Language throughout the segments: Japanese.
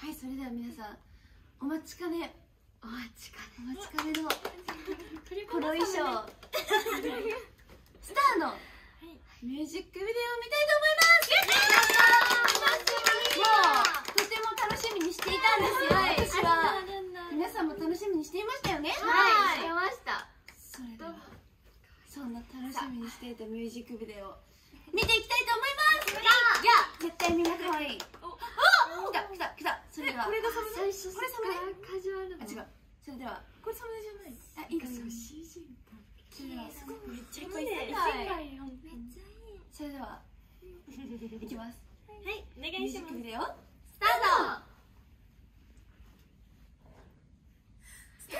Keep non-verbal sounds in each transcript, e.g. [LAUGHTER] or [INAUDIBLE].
はいそれでは皆さんお待ちかね。お待ちかねお待ちかねのこの衣装。スターのミュージックビデオを見たいと思います。もうとても楽しみにしていたんですよ。私は皆さんも楽しみにしていましたよね。はい。してましたそれではそんな楽しみにしていたミュージックビデオ見ていきたいと思います。い。や絶対みんな可愛い。来た来た来た。それでは。これがサムネ？サムネ？違う。それではこれサムネじゃない？あいいですめっちゃめっちゃいいそれではいきます。はいお願いします。ビデオスタート。すご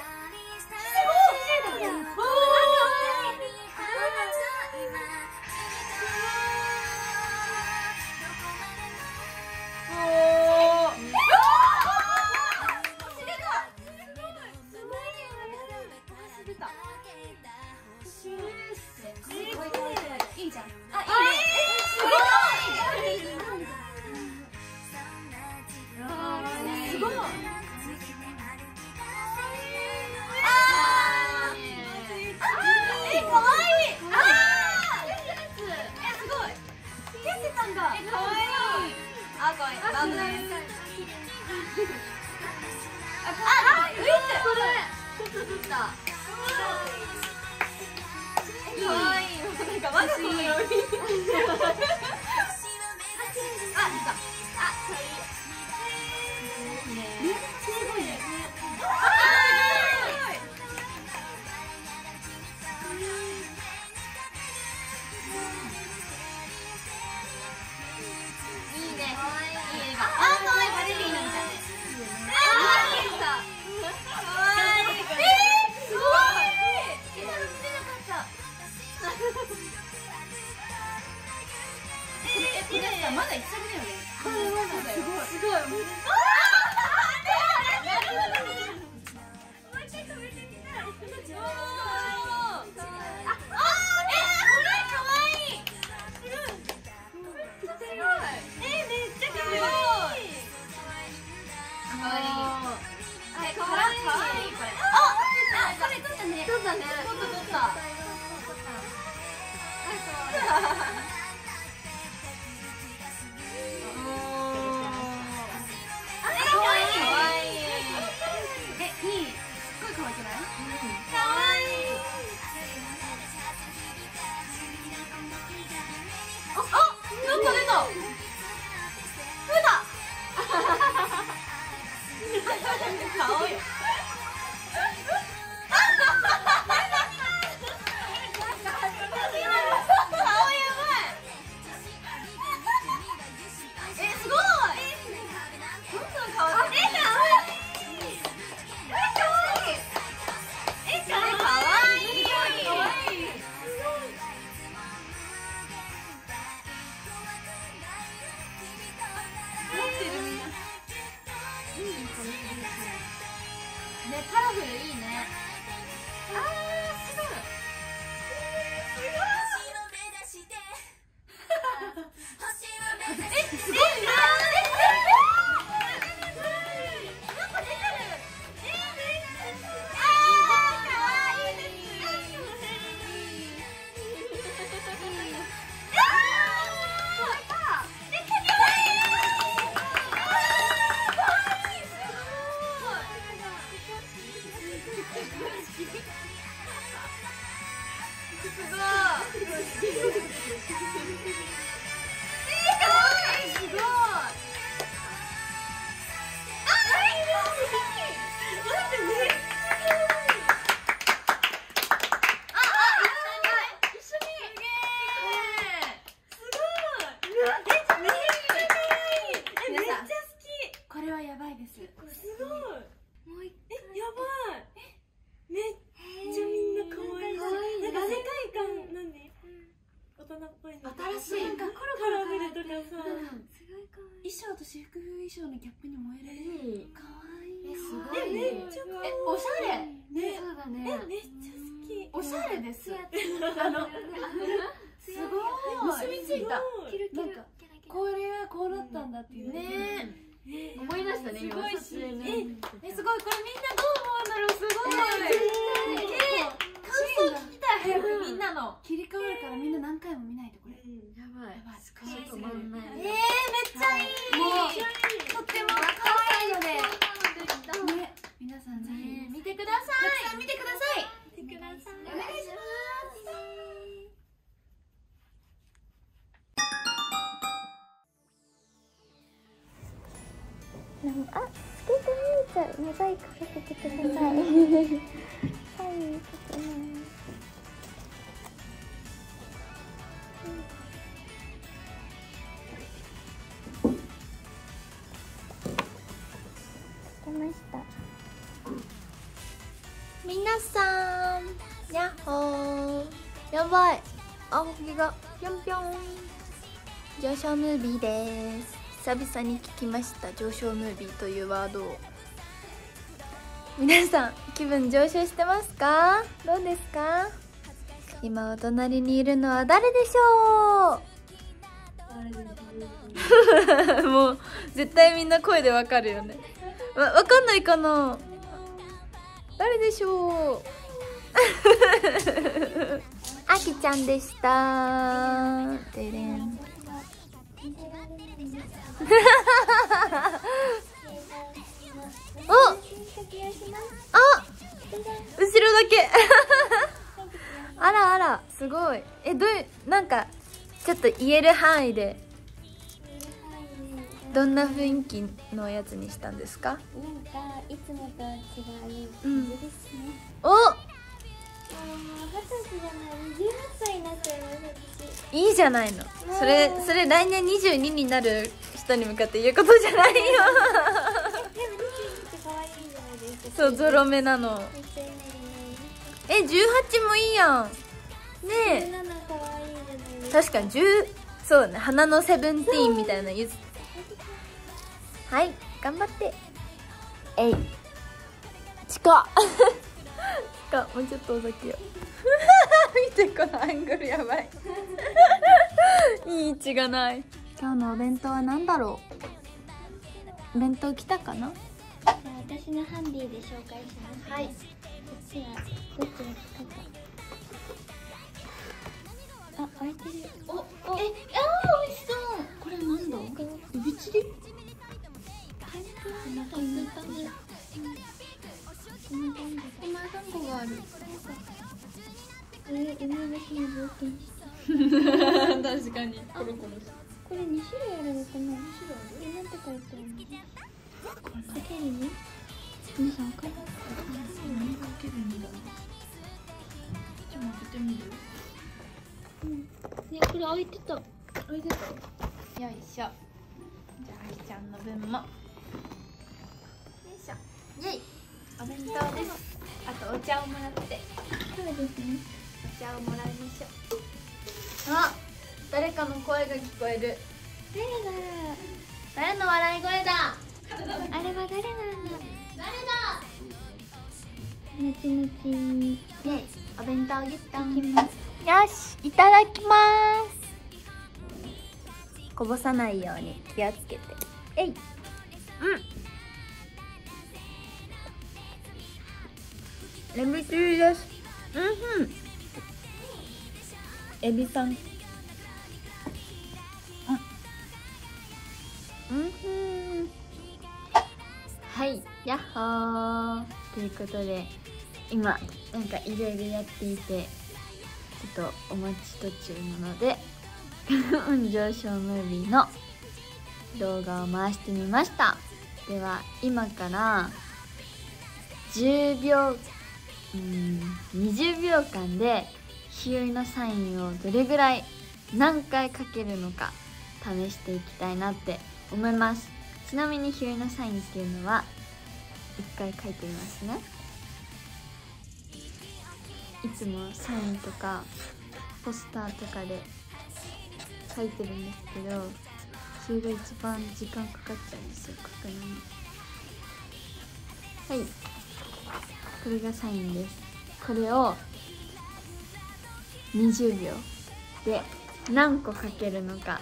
い。しゃれ、ね。そうだね。めっちゃ好き。おしゃれです。あの [LAUGHS] すごい。結びついた。なんかこれはこうなったんだっていう。ね。思い出したねすごいし。えすごい。これみんなどう思うんだろう？すごい。感想聞きたみんなの。切り替わるからみんな何回も見ないとこれ。やばい。やばい。えーめっちゃいい。とっても可愛いよで。ね。皆さんぜひ見てくださいたくさん見てください見てくださいお願いしなんかあ、つけてみちゃう。モザイクかけてください。サインかけます。がぴょんぴょん。上昇ムービーです。久々に聞きました。上昇ムービーというワードを。皆さん気分上昇してますか？どうですか？今お隣にいるのは誰でしょう？もう絶対みんな声でわかるよね。わわかんないかな？誰でしょう？ちゃんでした。てれん。お！あ！後ろだけ。あらあらすごい。えどういうなんかちょっと言える範囲でどんな雰囲気のやつにしたんですか？なんかいつもと違ううん。おい、いじゃないの。それそれ来年22になる人に向かって言うことじゃないよ。そうゾロ目なの。え18もいいやん。ね。え。確かに10そうね花のセブンティーンみたいなゆずはい頑張って。えい。近っ近っもうちょっとお酒よ。[LAUGHS] 見てこのアングルやばい。[LAUGHS] いい位置がない。今日のお弁当は何だろう？お弁当来たかな？じゃあ私のハンディで紹介します。はい。こっちはどっち。あ、開いてる。おえあー美味しそう。これなんだ？エビチリまたい。ったがあるえー、梅干しの冒険した。確かにコロコロこれ二種類あるのかな？二種類ある。え、な？んて書いてあるの。かけるに。皆さんわかりますか。けるんだちょっと開けてみるね、これ開いてた。開いてたよいしょじゃああきちゃんの分もよいしょイェイお弁当ですあとお茶をもらってそうですね。お茶をもらいましょうあ誰かの声が聞こえる誰だ？誰の笑い声だ？あれは誰なんだ？誰だ？後々に。イェイお弁当ゲットきます。よしいただきますこぼさないように気をつけてえいうんエビチリですうんうんエビさんうんうんはいやっほーということで今なんかいろいろやっていてちょっとお待ち途中なので [LAUGHS] 運上昇ムービーの動画を回してみました。では今から10秒うん20秒間で日和のサインをどれぐらい何回かけるのか試していきたいなって思います。ちなみに日和のサインっていうのは1回書いてみますね。いつもサインとかポスターとかで書いてるんですけどそれが一番時間かかっちゃうんですよ書くのに。はい。これがサインですこれを20秒で何個かけるのか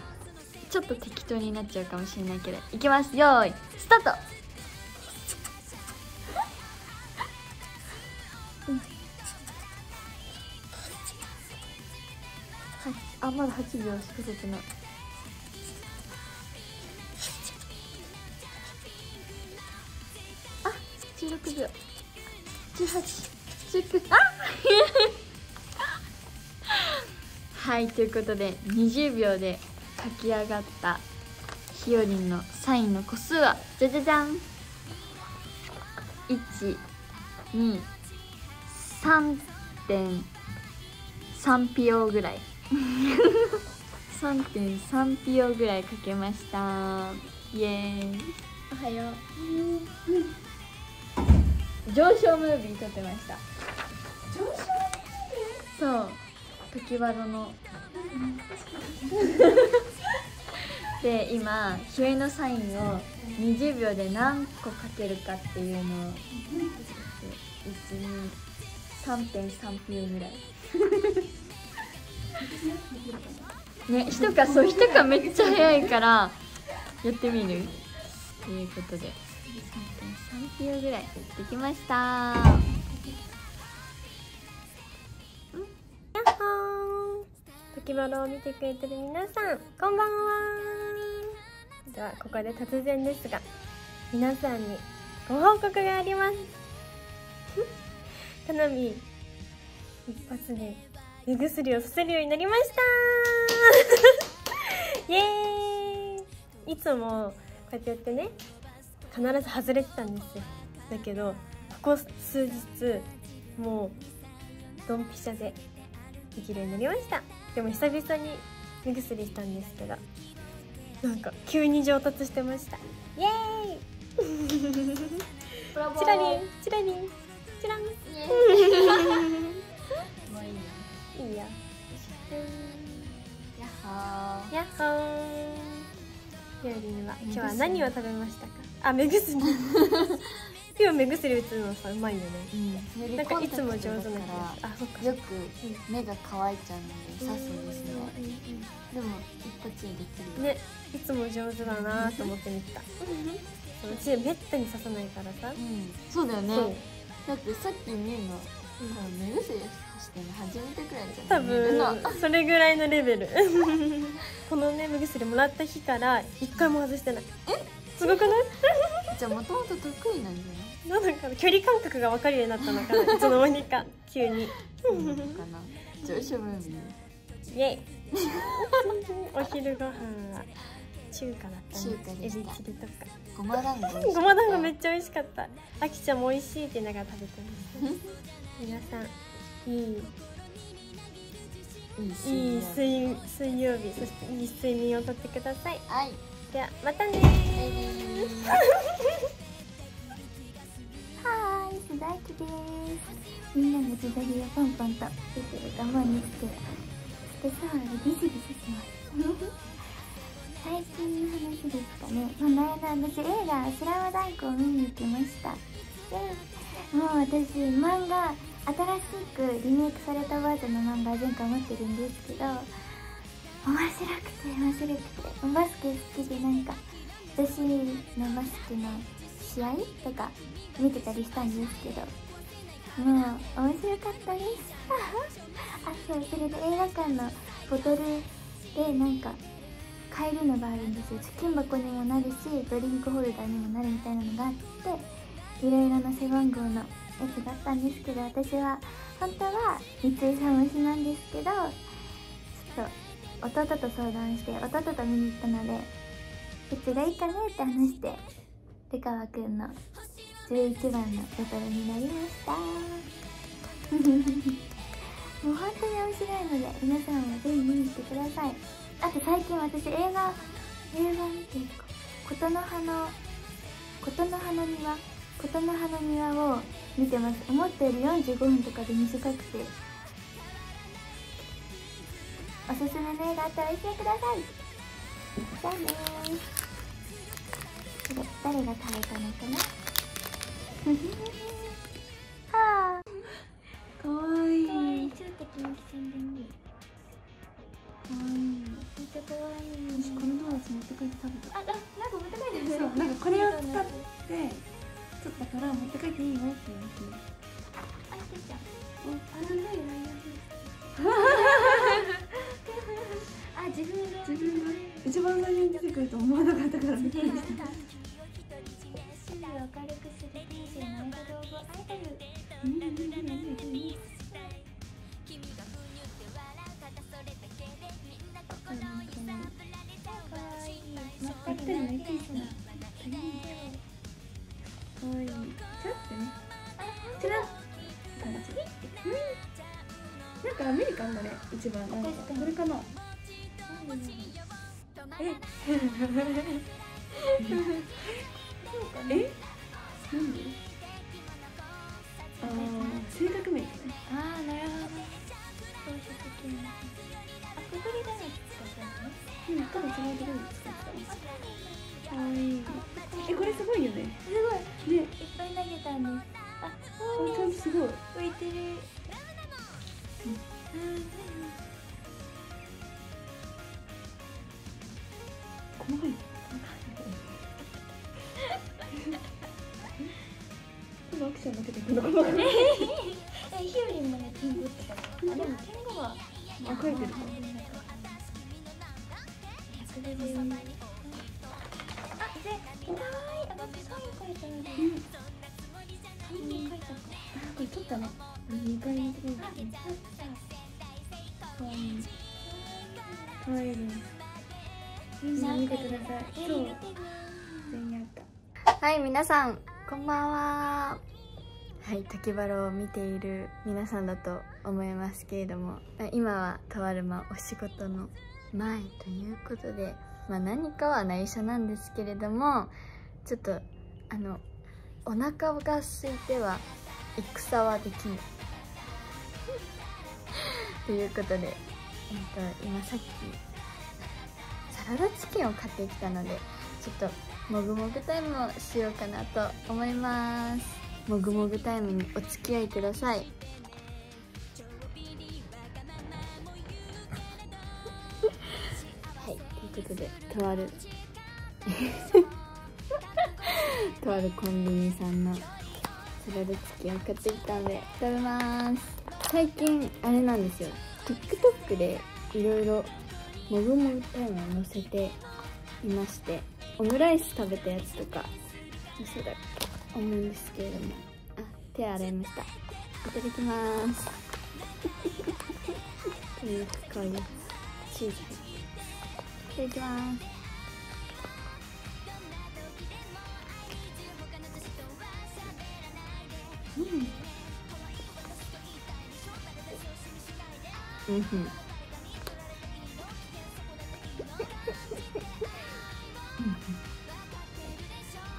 ちょっと適当になっちゃうかもしれないけどいきます。よーいスタート。う [LAUGHS] ん、あまだ8秒しか出てない。ということで20秒で書き上がったひよりんのサインの個数はじゃじゃじゃん。123.3ピオぐらい。3.3ピオぐらいかけました。イエーイ。おはよう。上昇ムービー撮ってました。上昇そう。時ワロの [LAUGHS] で今ひよりのサインを20秒で何個かけるかっていうのを123.3ピオぐらい。[LAUGHS] ね人かそう人かめっちゃ早いからやってみる？ということで。3.3ピオぐらいできました。ー時バロを見てくれてる皆さんこんばんは。ではここで突然ですが皆さんにご報告があります。[LAUGHS] かなみ一発で目薬をさせるようになりました。[LAUGHS] イエーイ。いつもこうやってやってね必ず外れてたんですよ。だけどここ数日もうドンピシャでできるようになりました。でも久々に目薬したんですけどなんか急に上達してました。イエーイ！チラリンチラリンチラン。もういいよ。いいよやっほー。やっほー。よりんは。今日は何を食べましたか？あ目薬 [LAUGHS] 今日目薬打つのさうまいよね。うん、なんかいつも上手なかあそっからよく目が乾いちゃうので刺すんですねでも一発でできるよ。ねいつも上手だなと思って見てた。そううちめったに刺さないからさ。うん。そうだよね。だってさっき見るの目薬してるの初めてくらいじゃ多ん見るの。分それぐらいのレベル。[LAUGHS] このね目薬もらった日から一回も外してない。すごくない？じゃあもともと得意なんじなのかな距離感覚が分かるようになったのかな [LAUGHS] いつの間にか急に。ゃないそうなのかな。上昇ムービーイエイ。[LAUGHS] お昼ご飯は中華だったね中華でした。エビチリとか。ごま団子ごま団子めっちゃ美味しかった。あきちゃんも美味しいって言いながら食べてました。[LAUGHS] 皆さんいいいい水曜日そしていい睡眠をとってください。はいではまたね [LAUGHS] はーい、須田明です。みんなの自撮りをポンポンと出てると思うんですけど、ちょっと触るギスギスします。[LAUGHS] 最近の話ですかね。この間私映画「スラムダンク」を見に行きました。でもう私漫画新しくリメイクされたバージョンの漫画前回持ってるんですけど面白くて面白くてバスケ好きでなんか私のバスケの試合とか見てたりしたんです。けどもう面白かったです。あそうそれで映画館のボトルでなんか買えるのがあるんですよ。貯金箱にもなるしドリンクホルダーにもなるみたいなのがあっていろいろな背番号のやつがあったんですけど私は本当は三井さん推しなんですけどちょっと弟と相談して弟と見に行ったのでどっちがいいかねって話して出川くんの11番のボトルになりました。[LAUGHS] もう本当に面白いので皆さんもぜひ見に来てください。あと最近私映画映画見てるか琴の葉の琴の葉の庭琴の葉の庭を見てます。思ったより45分とかで短くておすすめの映画あったら教えてください。じゃあねー。誰が食べたのかな？[LAUGHS] はあかわいい。かわいい。超的に宣伝でかわいい。めっちゃかわいい私このドーナツ持って帰って食べた。あ、あ、なんか持って帰ってそうなんかこれを使ってちょっとだから持って帰っていいよって言われてあ、いけちゃうおあ、なんだよ、なんだよ自分が自分が一番最初に出てくると思わなかったからびっくりした明るくするアイドルうんうんうんうん、のいちっなんかアメリカンだね、一番なんかこれかなえ？え？[LAUGHS] なんでああ性格面ですね。ああなるほど。装飾系のあここで誰使ったのうん多分そのところに使ったかわいいえこれすごいよねすごいねいっぱい投げたんです100レベルあでかわいいあだってサイン書いてあるうんサイン書いたかあこれ撮ったね2階のところにかわいいかわいいですみんな見てくださいそう全員あったはい皆さんこんばんは。はい滝原を見ている皆さんだと思いますけれども今はとあるまお仕事の前ということでまあ何かは内緒なんですけれどもちょっとあのお腹が空いては戦はできぬ [LAUGHS] ということで、えっと、今さっきサラダチキンを買ってきたのでちょっともぐもぐタイムをしようかなと思います。もぐもぐタイムにお付き合いください。ということでとある。[LAUGHS] とあるコンビニさんのサラダチキンを買ってきたので食べます。最近あれなんですよ。TikTok でいろいろもぐもぐタイムを載せていましてオムライス食べたやつとかそうだと思うんですけれども。あ手洗いました。いただきます。[LAUGHS] というこういうチーズ。いただきます。うん。うん。ふん。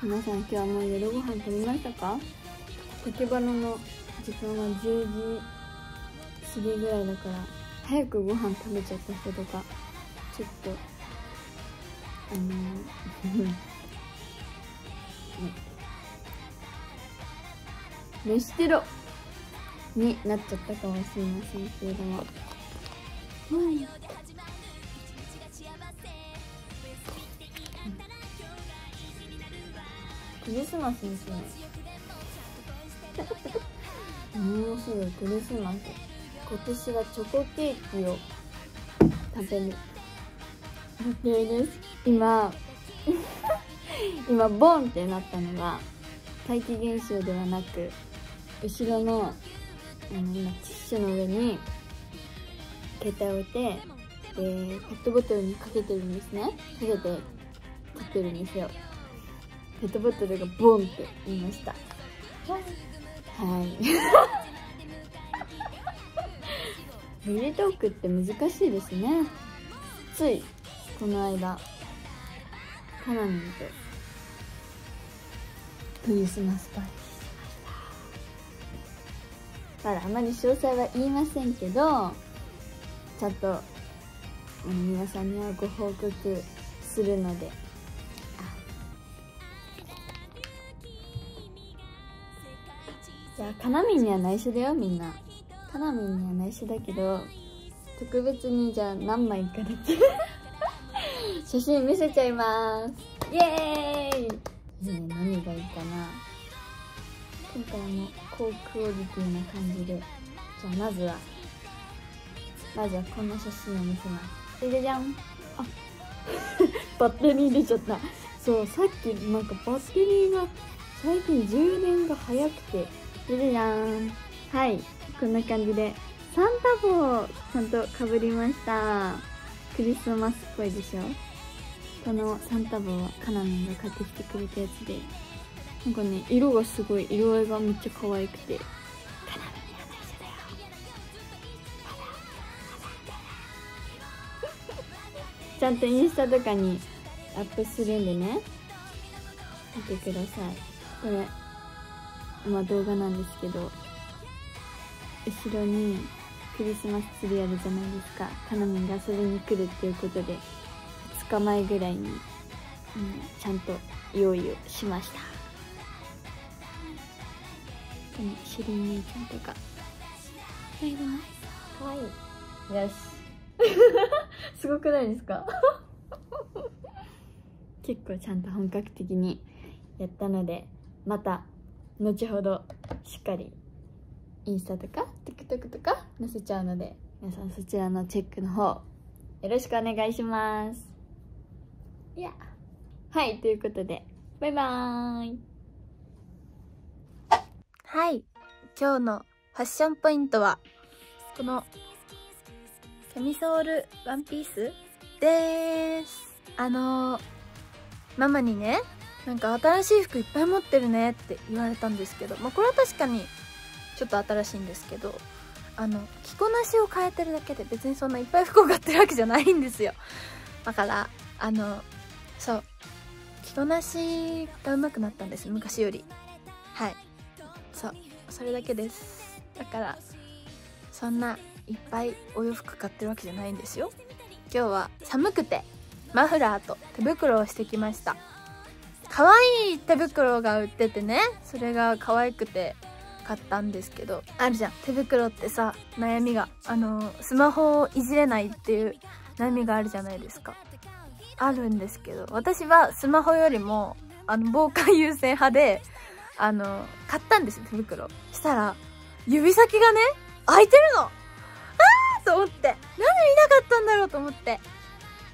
皆さん今日はもう夜ご飯食べましたか？竹花の時間は10時過ぎぐらいだから早くご飯食べちゃった人とかちょっとあの飯テロになっちゃったかもしれません。けれどもうんクリスマスです。ねもうすぐクリスマス。今年はチョコケーキを食べる。予定です。今今ボンってなったのが怪奇現象ではなく後ろのあの今ティッシュの上に携帯を置いてでペットボトルにかけてるんですね。かけて撮ってるんですよ。ペットボトルがボンって言いました。はい。フリートークって難しいですね。ついこの間。カナミンとクリスマスパーティー。しましたただあまり詳細は言いませんけどちゃんと皆さんにはご報告するので。じゃあカナミンには内緒だよみんな。カナミンには内緒だけど特別にじゃあ何枚かだけ。写真見せちゃいます。イエーイ。ね何がいいかな。今回も高クオリティな感じで。じゃあまずは。まずはこんな写真を見せます。じゃじゃん。あ [LAUGHS] バッテリー出ちゃった。そうさっきなんかバッテリーが最近充電が早くて。じゃじゃーん。はい。こんな感じで。サンタ帽をちゃんとかぶりました。クリスマスっぽいでしょこのサンタ帽はカナミンが買ってきてくれたやつで。なんかね色がすごい色合いがめっちゃ可愛くて。カナミンには内緒だよ。ちゃんとインスタとかにアップするんでね。見てください。これまあ動画なんですけど。後ろにクリスマスツリーあるじゃないですか。カナミンが遊びに来るっていうことで。日前ぐらいに、うん、ちゃんと用意をしました。このシリン姉ちゃんとかバイバイかわいい。よし。[LAUGHS] すごくないですか？[LAUGHS] 結構ちゃんと本格的にやったのでまた後ほどしっかりインスタとか TikTok とか載せちゃうので皆さんそちらのチェックの方よろしくお願いしますいやはいということでバイバーイ。はい今日のファッションポイントはこのセミソールワンピース？です。あの、ママにねなんか新しい服いっぱい持ってるねって言われたんですけど、まあ、これは確かにちょっと新しいんですけどあの着こなしを変えてるだけで別にそんないっぱい服を買ってるわけじゃないんですよ。だからあのそう。着こなしが上手くなったんです昔より。はい。そう。それだけです。だからそんないっぱいお洋服買ってるわけじゃないんですよ。今日は寒くてマフラーと手袋をしてきました。可愛い手袋が売っててねそれが可愛くて買ったんですけどあるじゃん。手袋ってさ悩みがあのスマホをいじれないっていう悩みがあるじゃないですか。あるんですけど私はスマホよりもあの防寒優先派であの買ったんですよ手袋。したら指先がね開いてるの。あーと思ってなんで見なかったんだろうと思って。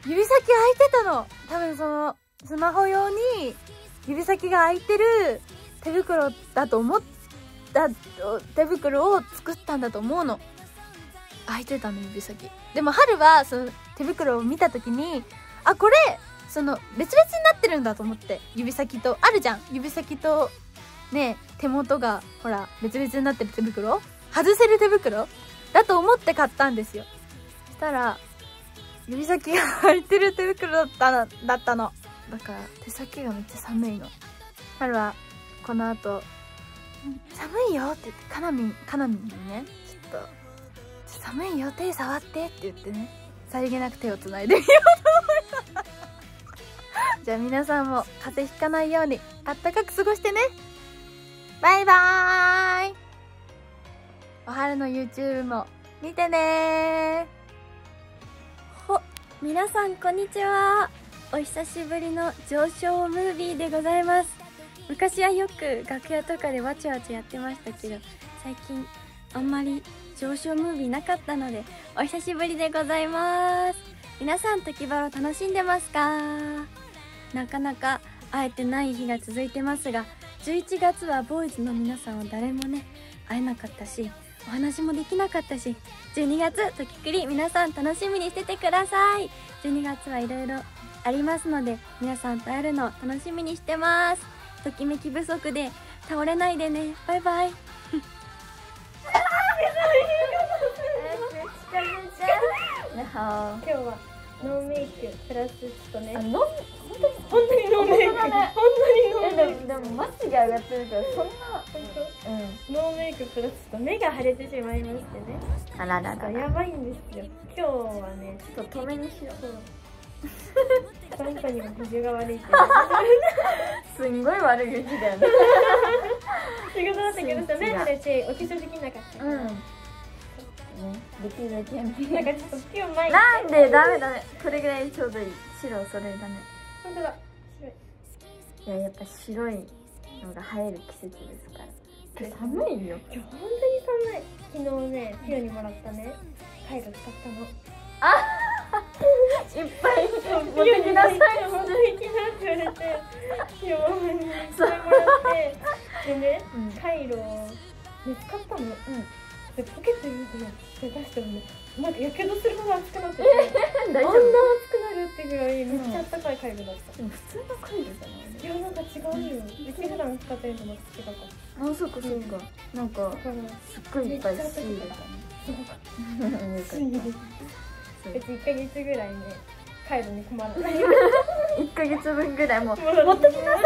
指先開いてたの。多分そのスマホ用に指先が開いてる手袋だと思った手袋を作ったんだと思うの。開いてたの指先。でも春はその手袋を見た時にあこれその別々になってるんだと思って指先と。あるじゃん。指先とね手元がほら別々になってる手袋？外せる手袋？だと思って買ったんですよ。そしたら指先が開いてる手袋だったの。だったの。だから手先がめっちゃ寒いの。春はこの後寒いよって言ってかなみんかなみんにね。ちょっと寒いよ。手触ってって言ってね。さりげなく手をつないでみようと思いますじゃあ皆さんも風邪ひかないようにあったかく過ごしてね。バイバーイ。おはるの YouTube も見てね。ほ皆さんこんにちは。お久しぶりの上昇ムービーでございます。昔はよく楽屋とかでわちゃわちゃやってましたけど最近あんまり上昇ムービーなかったのでお久しぶりでございます。皆さん時バロ楽しんでますか？なかなか会えてない日が続いてますが11月はボーイズの皆さんは誰もね会えなかったしお話もできなかったし12月ときくり皆さん楽しみにしててください。12月はいろいろありますので皆さんと会えるの楽しみにしてます。ときめき不足で倒れないでね。バイバイ。[LAUGHS] 今日はノーメイクプラスちょっとね。あの本当にノーメイク、本当だね。本当にノーメイク。でもでもまつげ上がってるからそんな本うん。当ノーメイクプラスちょっと目が腫れてしまいましてね。あららちょっとやばいんですよ。今日はねちょっと止めにしよう。そう本当にも比重が悪いって [LAUGHS] すんごい悪口だよね。[LAUGHS] 仕事だったけどさ目腫れてお化粧できなかったから、うん。ねできるだけなんかちょっと今日前なんで？ダメダメ。これぐらいちょうどいい。白それだね。本当だ。白い。いややっぱ白いのが映える季節ですから。寒いよ。今日本当に寒い。昨日ねピロにもらったね。カイロ使ったの。いっぱい。持ってきなさい。持ってきなって言われてピロママにいっぱいもらってでねうんカイロったのうんでポケットに入れて出したらねなんかやけどするほど熱くなってて [LAUGHS] あんな熱く夫なるってぐらいめっちゃあったかいカイルだった、でも普通のカイルじゃないいやなんか違うよ。うち普段使ってるのとまた違う。かもあそっかそっか。なんかだからすっごいいっぱいシールがそうかねよかった。[LAUGHS] 別に1ヶ月ぐらいね帰るに困らない。[LAUGHS] 1ヶ月分ぐらいもう持ってきなさ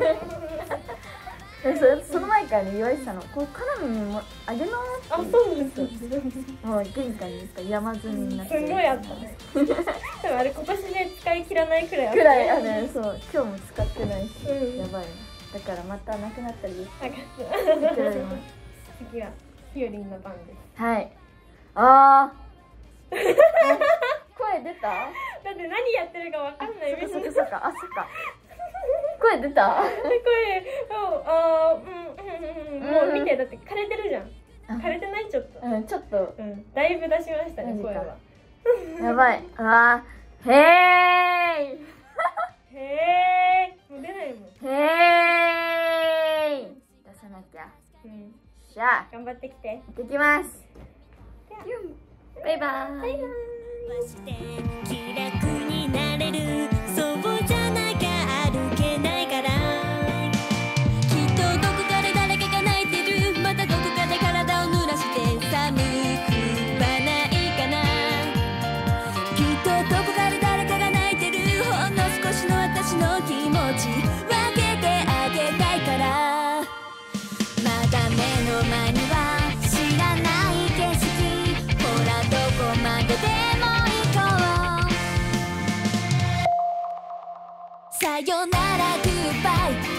えそその前からね言われてたの？こうカナミにもあげなあーってそう。なんです。もう玄関にさ山積みになって。すごいあったね。[LAUGHS] でもあれ今年で使い切らないくらいあった。くらいあるそう。今日も使ってないし、うん。やばい。なだからまたなくなったら言って分かった。次はひよりんの番です。はい。あー。え声出た？[LAUGHS] だって何やってるか分かんない。そっかそっか。あそっか [LAUGHS] 声出た？で声うんうんうんうんもう見てだって枯れてるじゃん。枯れてないちょっと。うんちょっと。うんだいぶ出しましたね声は。やばい。あーへーい。へえもう出ないもん。へーい。出さなきゃ。うん。じゃあ。頑張ってきて。行ってきます。バイバーイ。して気楽になれるそうじゃよならグッバイ。